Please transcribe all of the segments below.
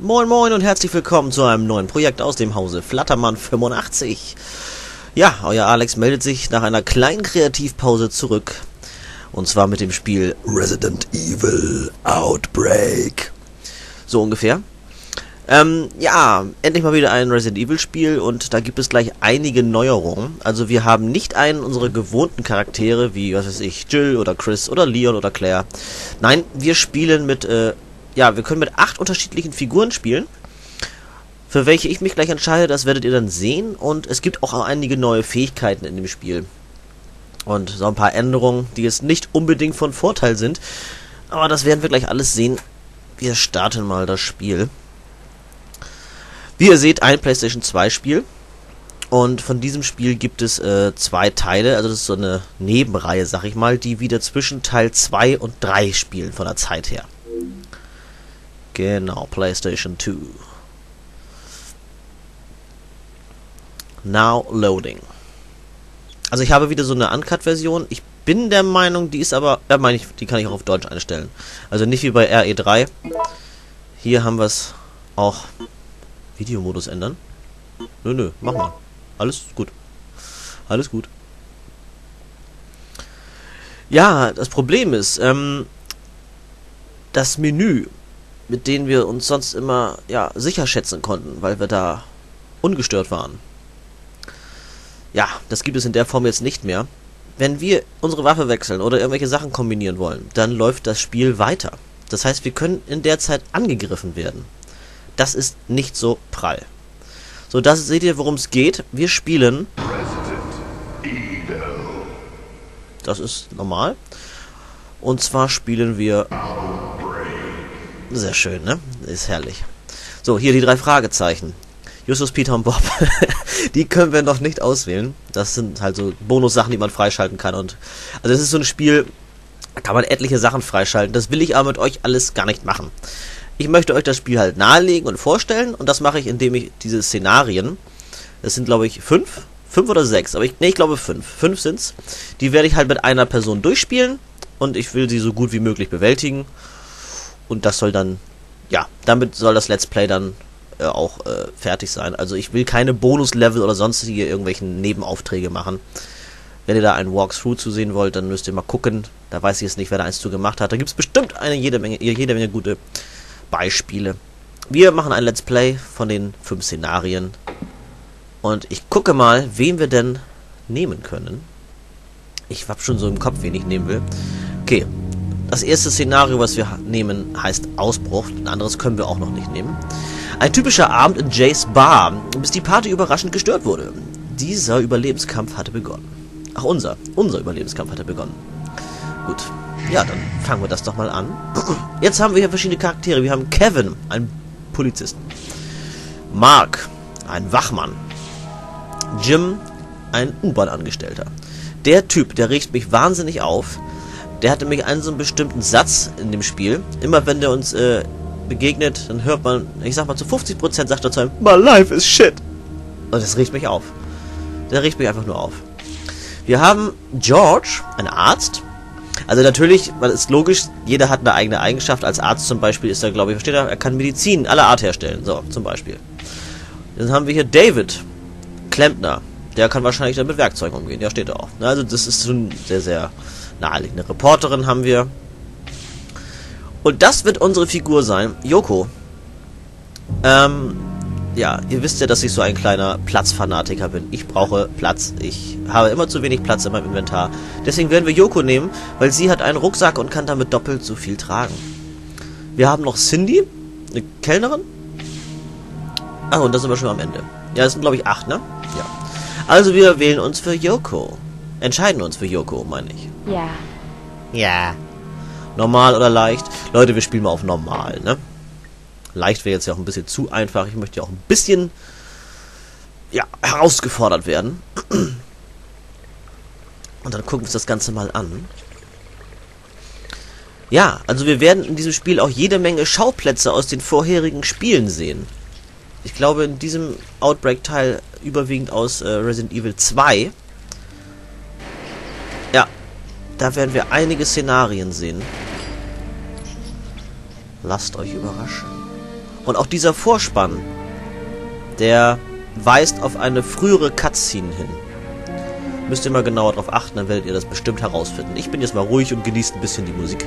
Moin moin und herzlich willkommen zu einem neuen Projekt aus dem Hause Flattermann 85. Ja, euer Alex meldet sich nach einer kleinen Kreativpause zurück. Und zwar mit dem Spiel Resident Evil Outbreak. So ungefähr. Ähm, ja, endlich mal wieder ein Resident Evil Spiel und da gibt es gleich einige Neuerungen. Also wir haben nicht einen unserer gewohnten Charaktere, wie, was weiß ich, Jill oder Chris oder Leon oder Claire. Nein, wir spielen mit, äh, ja, wir können mit acht unterschiedlichen Figuren spielen. Für welche ich mich gleich entscheide, das werdet ihr dann sehen. Und es gibt auch einige neue Fähigkeiten in dem Spiel. Und so ein paar Änderungen, die jetzt nicht unbedingt von Vorteil sind. Aber das werden wir gleich alles sehen. Wir starten mal das Spiel. Wie ihr seht, ein PlayStation 2 Spiel. Und von diesem Spiel gibt es äh, zwei Teile, also das ist so eine Nebenreihe, sag ich mal, die wieder zwischen Teil 2 und 3 spielen von der Zeit her. Genau, PlayStation 2. Now loading. Also ich habe wieder so eine Uncut-Version. Ich bin der Meinung, die ist aber, ja meine ich, die kann ich auch auf Deutsch einstellen. Also nicht wie bei RE3. Hier haben wir es auch Videomodus ändern? Nö, nö, mach mal. Alles gut. Alles gut. Ja, das Problem ist, ähm, das Menü, mit dem wir uns sonst immer, ja, sicher schätzen konnten, weil wir da ungestört waren. Ja, das gibt es in der Form jetzt nicht mehr. Wenn wir unsere Waffe wechseln oder irgendwelche Sachen kombinieren wollen, dann läuft das Spiel weiter. Das heißt, wir können in der Zeit angegriffen werden. Das ist nicht so prall. So, das seht ihr, worum es geht. Wir spielen. Das ist normal. Und zwar spielen wir. Sehr schön, ne? Ist herrlich. So, hier die drei Fragezeichen. Justus, Peter und Bob. die können wir noch nicht auswählen. Das sind halt so Bonussachen, die man freischalten kann. Und also es ist so ein Spiel, da kann man etliche Sachen freischalten. Das will ich aber mit euch alles gar nicht machen. Ich möchte euch das Spiel halt nahelegen und vorstellen und das mache ich, indem ich diese Szenarien, das sind glaube ich fünf, fünf oder sechs, aber ich, nee, ich glaube fünf, fünf sind's, die werde ich halt mit einer Person durchspielen und ich will sie so gut wie möglich bewältigen und das soll dann, ja, damit soll das Let's Play dann äh, auch äh, fertig sein. Also ich will keine Bonuslevel oder sonstige irgendwelchen Nebenaufträge machen. Wenn ihr da einen Walkthrough zu sehen wollt, dann müsst ihr mal gucken. Da weiß ich jetzt nicht, wer da eins zu gemacht hat. Da gibt es bestimmt eine jede Menge, jede Menge gute Beispiele. Wir machen ein Let's Play von den fünf Szenarien. Und ich gucke mal, wen wir denn nehmen können. Ich habe schon so im Kopf, wen ich nehmen will. Okay. Das erste Szenario, was wir nehmen, heißt Ausbruch. Ein anderes können wir auch noch nicht nehmen. Ein typischer Abend in Jays Bar, bis die Party überraschend gestört wurde. Dieser Überlebenskampf hatte begonnen. Ach, unser. Unser Überlebenskampf hatte begonnen. Gut. Ja, dann fangen wir das doch mal an. Jetzt haben wir hier verschiedene Charaktere. Wir haben Kevin, einen Polizisten. Mark, ein Wachmann. Jim, ein U-Bahn-Angestellter. Der Typ, der regt mich wahnsinnig auf. Der hatte mich einen so einen bestimmten Satz in dem Spiel. Immer wenn der uns äh, begegnet, dann hört man, ich sag mal zu 50% sagt er zu einem, My life is shit. Und das regt mich auf. Der regt mich einfach nur auf. Wir haben George, ein Arzt, also natürlich, man ist logisch, jeder hat eine eigene Eigenschaft. Als Arzt zum Beispiel ist er, glaube ich, versteht er, er kann Medizin aller Art herstellen. So, zum Beispiel. Dann haben wir hier David, Klempner. Der kann wahrscheinlich dann mit Werkzeugen umgehen. Ja, steht er auch. Also das ist schon sehr, sehr naheliegend. Eine Reporterin haben wir. Und das wird unsere Figur sein. Yoko. Ähm, ja, ihr wisst ja, dass ich so ein kleiner Platzfanatiker bin. Ich brauche Platz. Ich habe immer zu wenig Platz in meinem Inventar. Deswegen werden wir Yoko nehmen, weil sie hat einen Rucksack und kann damit doppelt so viel tragen. Wir haben noch Cindy, eine Kellnerin. Ach, und da sind wir schon am Ende. Ja, das sind glaube ich acht, ne? Ja. Also wir wählen uns für Yoko. Entscheiden uns für Yoko, meine ich. Ja. Ja. Normal oder leicht? Leute, wir spielen mal auf normal, ne? Leicht wäre jetzt ja auch ein bisschen zu einfach. Ich möchte ja auch ein bisschen ja, herausgefordert werden. Und dann gucken wir uns das Ganze mal an. Ja, also wir werden in diesem Spiel auch jede Menge Schauplätze aus den vorherigen Spielen sehen. Ich glaube in diesem Outbreak-Teil überwiegend aus äh, Resident Evil 2. Da werden wir einige Szenarien sehen. Lasst euch überraschen. Und auch dieser Vorspann, der weist auf eine frühere Cutscene hin. Müsst ihr mal genauer darauf achten, dann werdet ihr das bestimmt herausfinden. Ich bin jetzt mal ruhig und genieße ein bisschen die Musik.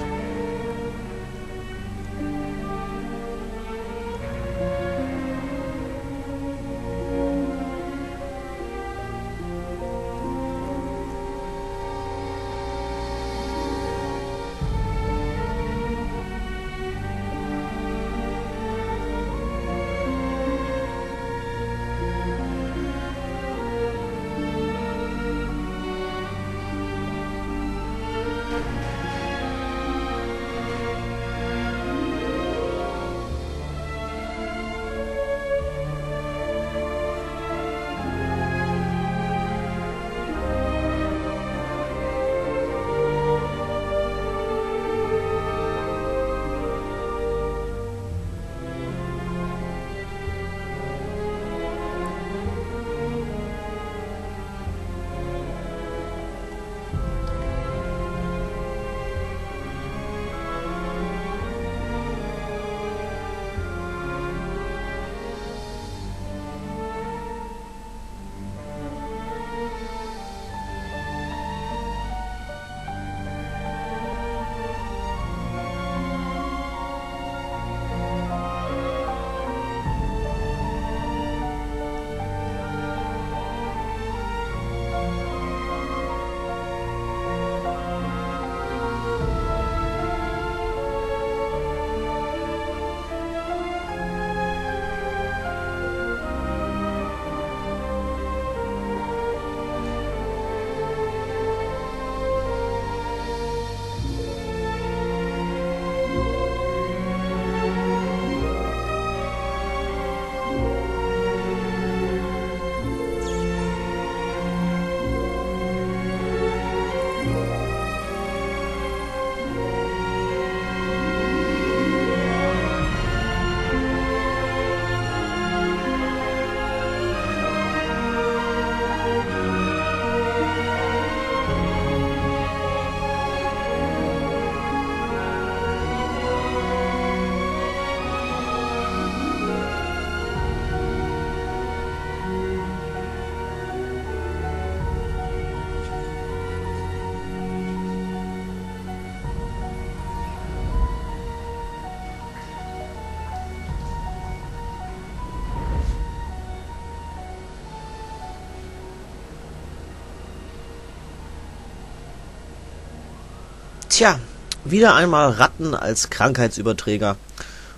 Tja, wieder einmal Ratten als Krankheitsüberträger.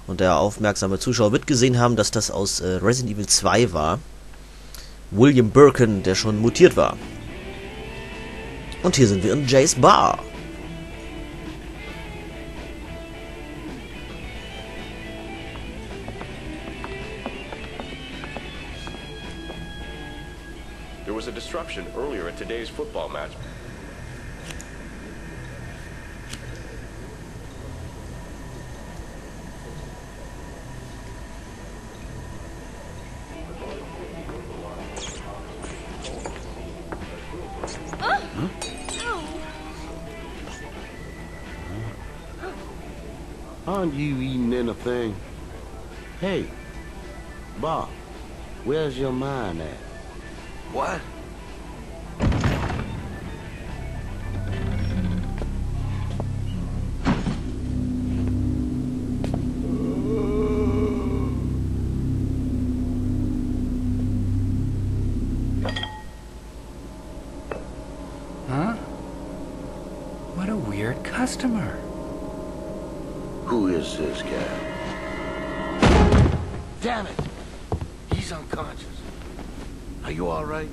Und der aufmerksame Zuschauer wird gesehen haben, dass das aus äh, Resident Evil 2 war. William Birkin, der schon mutiert war. Und hier sind wir in Jays Bar. There was a disruption earlier at today's football match. Aren't you eating anything? Hey, Bob, where's your mind at? What? Huh? What a weird customer. Is this guy? Damn it! He's unconscious. Are you all right?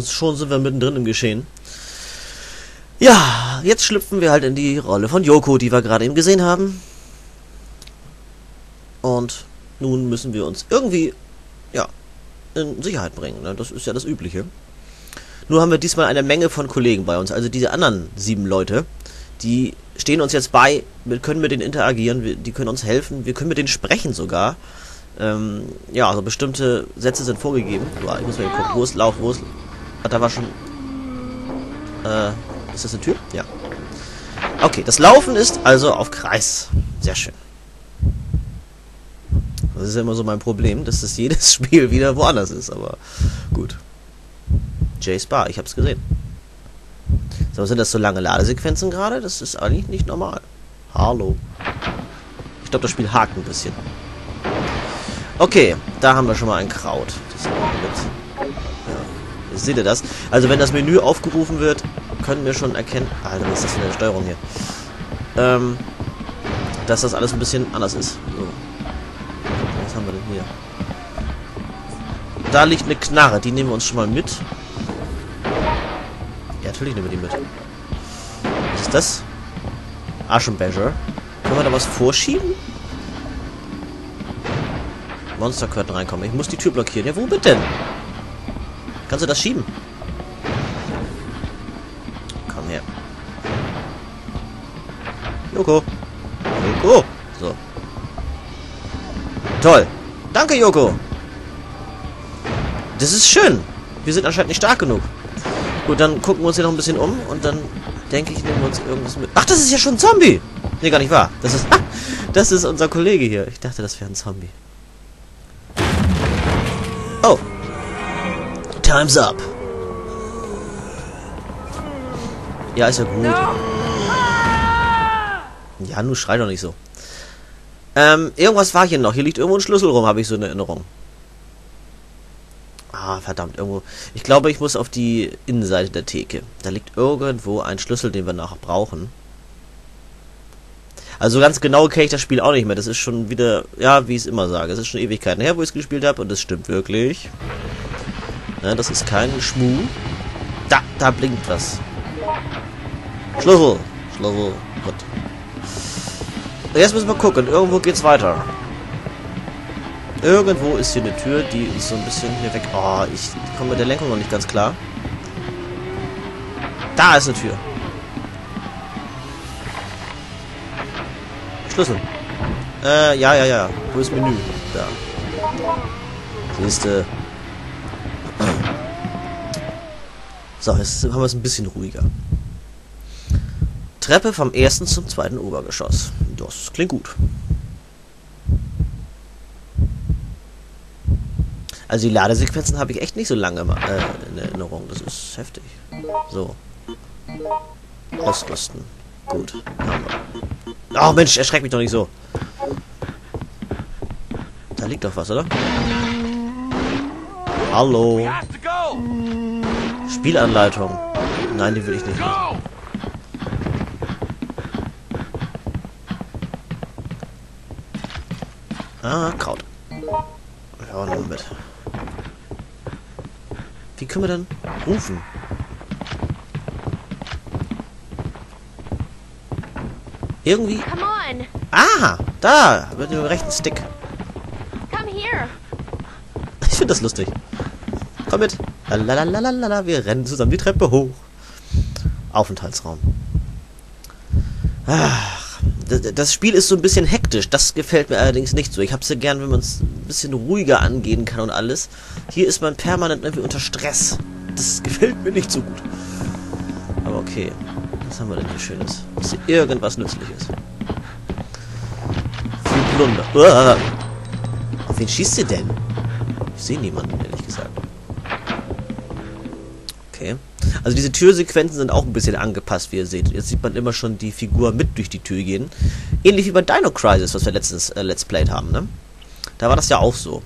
Und schon sind wir mittendrin im Geschehen. Ja, jetzt schlüpfen wir halt in die Rolle von Yoko, die wir gerade eben gesehen haben. Und nun müssen wir uns irgendwie, ja, in Sicherheit bringen. Ne? Das ist ja das Übliche. Nur haben wir diesmal eine Menge von Kollegen bei uns. Also diese anderen sieben Leute, die stehen uns jetzt bei. Wir können mit denen interagieren, wir, die können uns helfen, wir können mit denen sprechen sogar. Ähm, ja, also bestimmte Sätze sind vorgegeben. Ich muss mal gucken. Wo ist Lauf? Wo ist. Ah, da war schon. Äh, ist das eine Tür? Ja. Okay, das Laufen ist also auf Kreis. Sehr schön. Das ist ja immer so mein Problem, dass das jedes Spiel wieder woanders ist, aber gut. Jace Bar, ich hab's gesehen. So, sind das so lange Ladesequenzen gerade? Das ist eigentlich nicht normal. Hallo. Ich glaube, das Spiel hakt ein bisschen. Okay, da haben wir schon mal ein Kraut. Das nehmen wir mit. Seht ihr das? Also wenn das Menü aufgerufen wird, können wir schon erkennen... Alter, was ist das für eine Steuerung hier? Ähm, dass das alles ein bisschen anders ist. So. Was haben wir denn hier? Da liegt eine Knarre, die nehmen wir uns schon mal mit. Ja, natürlich nehmen wir die mit. Was ist das? Aschenbecher. Können wir da was vorschieben? Monster könnten reinkommen. Ich muss die Tür blockieren. Ja, womit denn? Kannst du das schieben? Komm her. Joko. Joko. So. Toll. Danke, Joko. Das ist schön. Wir sind anscheinend nicht stark genug. Gut, dann gucken wir uns hier noch ein bisschen um und dann denke ich, nehmen wir uns irgendwas mit. Ach, das ist ja schon ein Zombie. Nee, gar nicht wahr. Das ist, das ist unser Kollege hier. Ich dachte, das wäre ein Zombie. Time's up. Ja, ist ja gut. Ja, nur schrei doch nicht so. Ähm, irgendwas war hier noch. Hier liegt irgendwo ein Schlüssel rum, habe ich so eine Erinnerung. Ah, verdammt, irgendwo. Ich glaube, ich muss auf die Innenseite der Theke. Da liegt irgendwo ein Schlüssel, den wir nachher brauchen. Also ganz genau kenne ich das Spiel auch nicht mehr. Das ist schon wieder, ja, wie ich es immer sage. Es ist schon Ewigkeiten her, wo ich es gespielt habe. Und das stimmt wirklich. Ja, das ist kein Schmuh. Da, da blinkt was. Schlüssel. Schlüssel. Gut. Jetzt müssen wir gucken. Irgendwo geht's weiter. Irgendwo ist hier eine Tür, die ist so ein bisschen hier weg. Oh, ich komme mit der Lenkung noch nicht ganz klar. Da ist eine Tür. Schlüssel. Äh, ja, ja, ja. Wo ist Menü? Da. Siehste. So, jetzt haben wir es ein bisschen ruhiger. Treppe vom ersten zum zweiten Obergeschoss. Das klingt gut. Also die Ladesequenzen habe ich echt nicht so lange äh, in Erinnerung. Das ist heftig. So. Ausrüsten. Gut. Haben. Oh Mensch, erschreck mich doch nicht so. Da liegt doch was, oder? Hallo. Spielanleitung. Nein, die will ich nicht. Lesen. Ah, Kraut. Ja, nehmen wir mit. Wie können wir denn rufen? Irgendwie. Ah, da, mit dem rechten Stick. Ich finde das lustig. Komm mit. Lalalala, wir rennen zusammen die Treppe hoch. Aufenthaltsraum. Ach, das, Spiel ist so ein bisschen hektisch. Das gefällt mir allerdings nicht so. Ich hab's ja gern, wenn man es ein bisschen ruhiger angehen kann und alles. Hier ist man permanent irgendwie unter Stress. Das gefällt mir nicht so gut. Aber okay. Was haben wir denn hier Schönes? Ist hier irgendwas Nützliches? Viel Plunder. Uah. Auf wen schießt ihr denn? Ich sehe niemanden, ehrlich gesagt. Also diese Türsequenzen sind auch ein bisschen angepasst, wie ihr seht. Jetzt sieht man immer schon die Figur mit durch die Tür gehen. Ähnlich wie bei Dino Crisis, was wir letztens äh, Let's Played haben, ne? Da war das ja auch so.